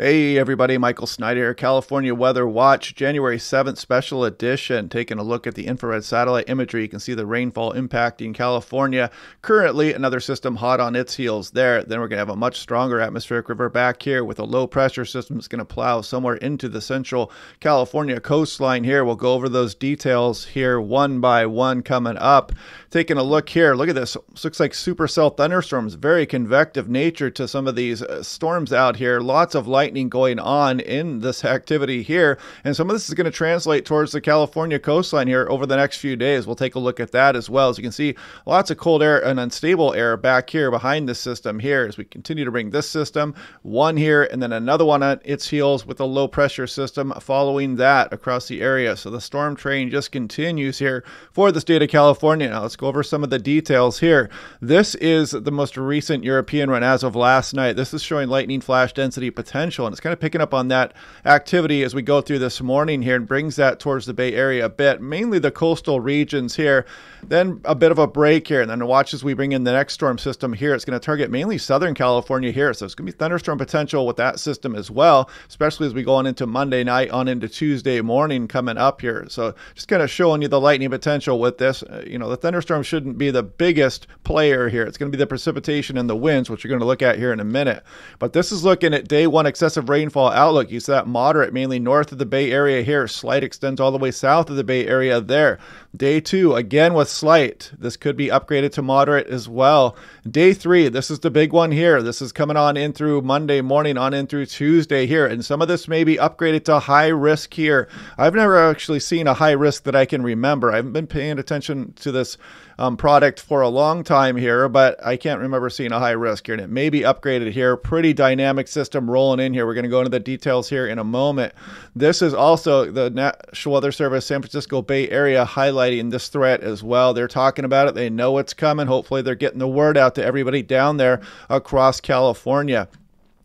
Hey everybody, Michael Snyder California Weather Watch, January 7th special edition. Taking a look at the infrared satellite imagery, you can see the rainfall impacting California. Currently, another system hot on its heels there. Then we're going to have a much stronger atmospheric river back here with a low pressure system that's going to plow somewhere into the central California coastline here. We'll go over those details here one by one coming up. Taking a look here, look at this. this looks like supercell thunderstorms, very convective nature to some of these uh, storms out here. Lots of light lightning going on in this activity here. And some of this is going to translate towards the California coastline here over the next few days. We'll take a look at that as well. As you can see, lots of cold air and unstable air back here behind this system here as we continue to bring this system, one here, and then another one on its heels with a low pressure system following that across the area. So the storm train just continues here for the state of California. Now let's go over some of the details here. This is the most recent European run as of last night. This is showing lightning flash density potential And it's kind of picking up on that activity as we go through this morning here and brings that towards the Bay Area a bit, mainly the coastal regions here. Then a bit of a break here. And then watch as we bring in the next storm system here. It's going to target mainly Southern California here. So it's going to be thunderstorm potential with that system as well, especially as we go on into Monday night, on into Tuesday morning coming up here. So just kind of showing you the lightning potential with this. Uh, you know, the thunderstorm shouldn't be the biggest player here. It's going to be the precipitation and the winds, which you're going to look at here in a minute. But this is looking at day one excessive rainfall outlook. You see that moderate, mainly north of the Bay Area here. Slight extends all the way south of the Bay Area there. Day two, again with slight. This could be upgraded to moderate as well. Day three, this is the big one here. This is coming on in through Monday morning, on in through Tuesday here. And some of this may be upgraded to high risk here. I've never actually seen a high risk that I can remember. I haven't been paying attention to this um, product for a long time here, but I can't remember seeing a high risk here. And it may be upgraded here. Pretty dynamic system rolling in here. We're going to go into the details here in a moment. This is also the National Weather Service San Francisco Bay Area highlighting this threat as well. They're talking about it. They know it's coming. Hopefully, they're getting the word out to everybody down there across California.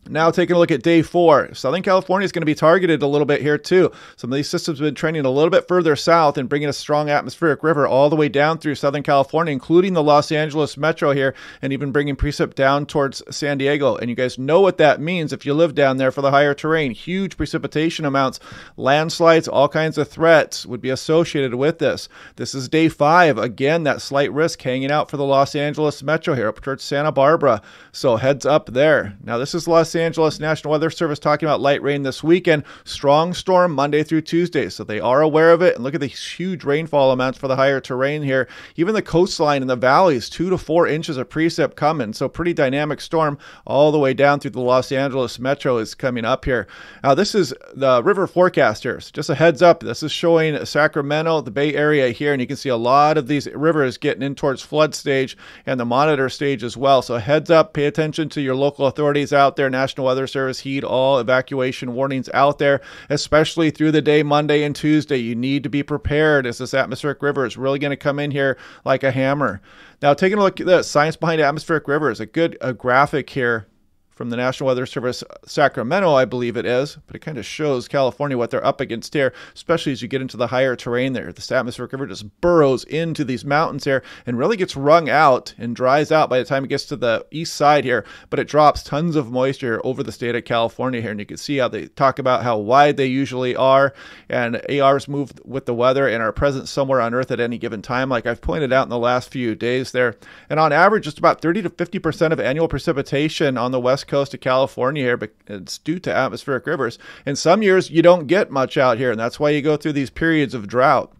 Now, taking a look at day four, Southern California is going to be targeted a little bit here too. Some of these systems have been trending a little bit further south and bringing a strong atmospheric river all the way down through Southern California, including the Los Angeles metro here, and even bringing precip down towards San Diego. And you guys know what that means if you live down there for the higher terrain. Huge precipitation amounts, landslides, all kinds of threats would be associated with this. This is day five. Again, that slight risk hanging out for the Los Angeles metro here up towards Santa Barbara. So heads up there. Now, this is Los Angeles National Weather Service talking about light rain this weekend. Strong storm Monday through Tuesday. So they are aware of it. And look at these huge rainfall amounts for the higher terrain here. Even the coastline and the valleys, two to four inches of precip coming. So pretty dynamic storm all the way down through the Los Angeles metro is coming up here. Now, this is the river forecast here. So just a heads up. This is showing Sacramento, the Bay Area here. And you can see a lot of these rivers getting in towards flood stage and the monitor stage as well. So heads up, pay attention to your local authorities out there. National Weather Service heed all evacuation warnings out there, especially through the day Monday and Tuesday. You need to be prepared as this atmospheric river is really going to come in here like a hammer. Now, taking a look at the science behind atmospheric rivers, a good a graphic here from the National Weather Service Sacramento, I believe it is, but it kind of shows California what they're up against here, especially as you get into the higher terrain there. This atmospheric river just burrows into these mountains here and really gets wrung out and dries out by the time it gets to the east side here, but it drops tons of moisture over the state of California here. And you can see how they talk about how wide they usually are, and ARs move with the weather and are present somewhere on Earth at any given time, like I've pointed out in the last few days there. And on average, just about 30 to 50% of annual precipitation on the west west coast of California here, but it's due to atmospheric rivers. In some years, you don't get much out here, and that's why you go through these periods of drought.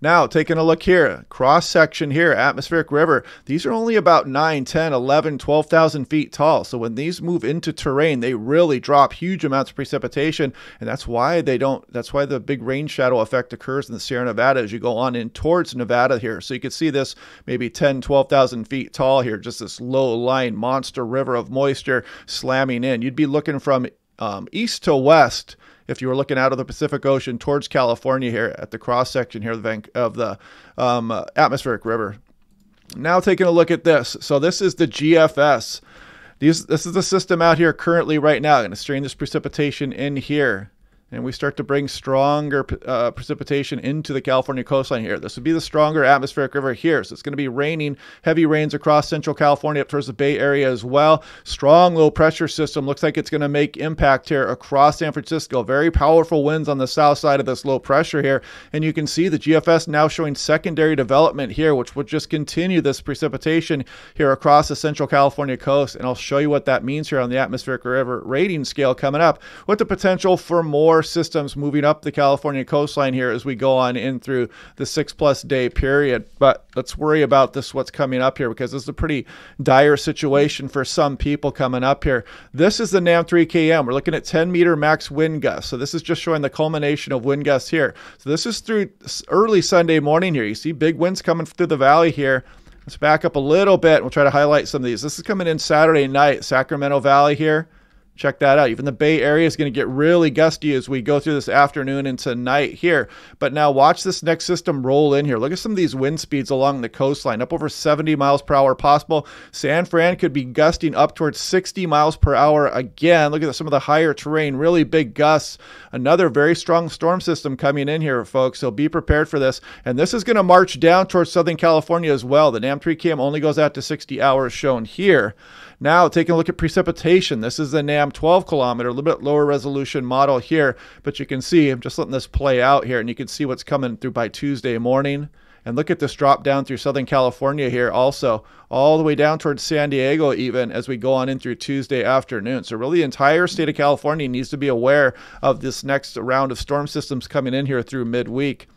Now, taking a look here, cross section here, atmospheric river. These are only about 9, 10, 11, 12,000 feet tall. So when these move into terrain, they really drop huge amounts of precipitation. And that's why they don't, that's why the big rain shadow effect occurs in the Sierra Nevada as you go on in towards Nevada here. So you can see this maybe 10, 12,000 feet tall here, just this low lying monster river of moisture slamming in. You'd be looking from um, east to west if you were looking out of the Pacific Ocean towards California here at the cross section here of the, of the um, uh, atmospheric river. Now taking a look at this. So this is the GFS. These, this is the system out here currently right now. I'm going to strain this precipitation in here. And we start to bring stronger uh, precipitation into the California coastline here. This would be the stronger atmospheric river here. So it's going to be raining, heavy rains across central California up towards the Bay Area as well. Strong low pressure system looks like it's going to make impact here across San Francisco. Very powerful winds on the south side of this low pressure here. And you can see the GFS now showing secondary development here, which would just continue this precipitation here across the central California coast. And I'll show you what that means here on the atmospheric river rating scale coming up with the potential for more more systems moving up the California coastline here as we go on in through the six plus day period. But let's worry about this, what's coming up here, because this is a pretty dire situation for some people coming up here. This is the NAM 3KM. We're looking at 10 meter max wind gusts. So this is just showing the culmination of wind gusts here. So this is through early Sunday morning here. You see big winds coming through the valley here. Let's back up a little bit. We'll try to highlight some of these. This is coming in Saturday night, Sacramento Valley here. Check that out. Even the Bay Area is going to get really gusty as we go through this afternoon and tonight here. But now watch this next system roll in here. Look at some of these wind speeds along the coastline, up over 70 miles per hour possible. San Fran could be gusting up towards 60 miles per hour again. Look at some of the higher terrain, really big gusts. Another very strong storm system coming in here, folks. So be prepared for this. And this is going to march down towards Southern California as well. The NAM 3KM only goes out to 60 hours shown here. Now, taking a look at precipitation. This is the NAM 12 kilometer, a little bit lower resolution model here, but you can see, I'm just letting this play out here, and you can see what's coming through by Tuesday morning. And look at this drop down through Southern California here, also all the way down towards San Diego, even as we go on in through Tuesday afternoon. So, really, the entire state of California needs to be aware of this next round of storm systems coming in here through midweek.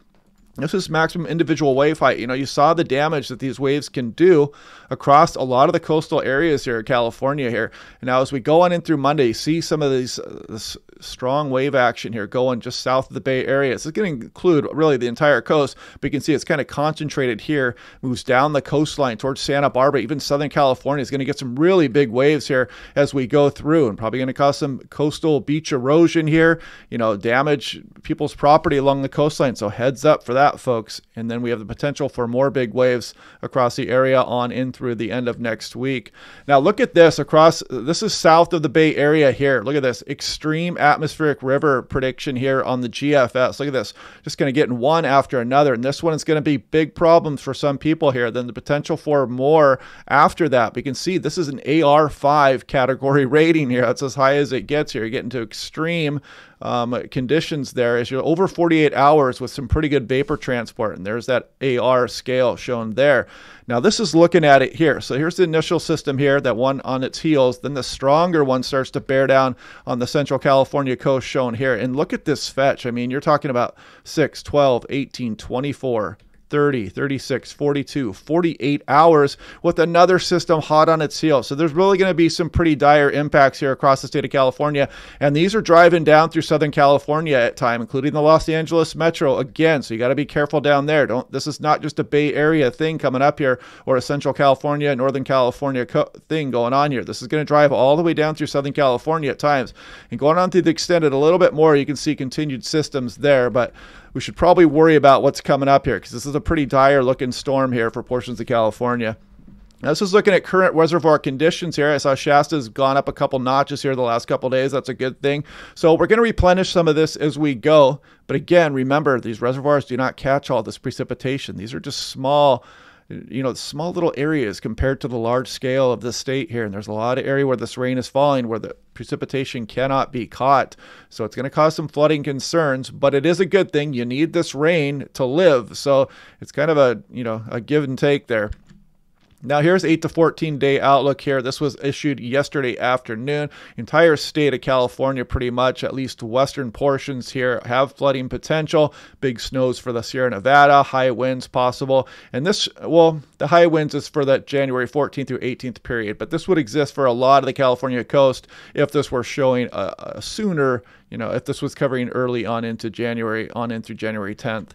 This is maximum individual wave height. You know, you saw the damage that these waves can do across a lot of the coastal areas here in California here. And now as we go on in through Monday, see some of these uh, strong wave action here going just south of the Bay Area. This is going to include really the entire coast, but you can see it's kind of concentrated here, moves down the coastline towards Santa Barbara. Even Southern California is going to get some really big waves here as we go through and probably going to cause some coastal beach erosion here, you know, damage people's property along the coastline. So heads up for that that, folks. And then we have the potential for more big waves across the area on in through the end of next week. Now, look at this across, this is south of the Bay Area here. Look at this extreme atmospheric river prediction here on the GFS. Look at this, just going to get in one after another. And this one is going to be big problems for some people here. Then the potential for more after that. We can see this is an AR5 category rating here. That's as high as it gets here. You're getting to extreme um, conditions there is you're over 48 hours with some pretty good vapor transport. And there's that AR scale shown there. Now, this is looking at it here. So here's the initial system here, that one on its heels. Then the stronger one starts to bear down on the central California coast shown here. And look at this fetch. I mean, you're talking about 6, 12, 18, 24. 30, 36, 42, 48 hours with another system hot on its heels. So there's really going to be some pretty dire impacts here across the state of California. And these are driving down through Southern California at time, including the Los Angeles metro again. So you got to be careful down there. Don't this is not just a Bay Area thing coming up here or a Central California, Northern California co- thing going on here. This is going to drive all the way down through Southern California at times. And going on through the extended a little bit more, you can see continued systems there, but we should probably worry about what's coming up here because this is a pretty dire looking storm here for portions of California. Now, this is looking at current reservoir conditions here. I saw Shasta's gone up a couple notches here the last couple days. That's a good thing. So we're going to replenish some of this as we go. But again, remember, these reservoirs do not catch all this precipitation. These are just small you know, small little areas compared to the large scale of the state here. And there's a lot of area where this rain is falling where the precipitation cannot be caught. So it's going to cause some flooding concerns, but it is a good thing. You need this rain to live. So it's kind of a, you know, a give and take there. Now here's 8 to 14 day outlook here. This was issued yesterday afternoon. Entire state of California pretty much, at least western portions here have flooding potential. Big snows for the Sierra Nevada, high winds possible. And this, well, the high winds is for that January 14th through 18th period, but this would exist for a lot of the California coast if this were showing a, a sooner, you know, if this was covering early on into January, on in through January 10th.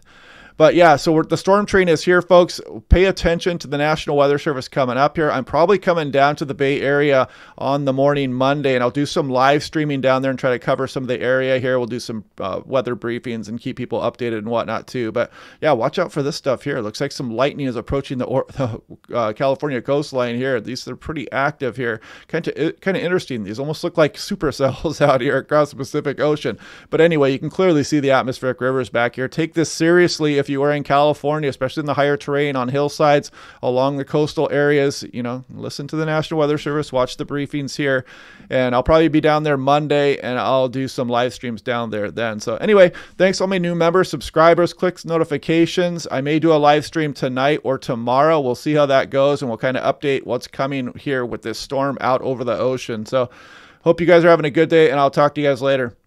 But yeah, so the storm train is here, folks. Pay attention to the National Weather Service coming up here. I'm probably coming down to the Bay Area on the morning Monday, and I'll do some live streaming down there and try to cover some of the area here. We'll do some uh, weather briefings and keep people updated and whatnot too. But yeah, watch out for this stuff here. It looks like some lightning is approaching the, or- the uh, California coastline here. These are pretty active here. Kind of kind of interesting. These almost look like supercells out here across the Pacific Ocean. But anyway, you can clearly see the atmospheric rivers back here. Take this seriously if you are in California, especially in the higher terrain on hillsides along the coastal areas. You know, listen to the National Weather Service, watch the briefings here, and I'll probably be down there Monday and I'll do some live streams down there then. So anyway, thanks all my new members, subscribers, clicks, notifications. I may do a live stream tonight or tomorrow. We'll see how that goes and we'll kind of update what's coming here with this storm out over the ocean. So hope you guys are having a good day and I'll talk to you guys later.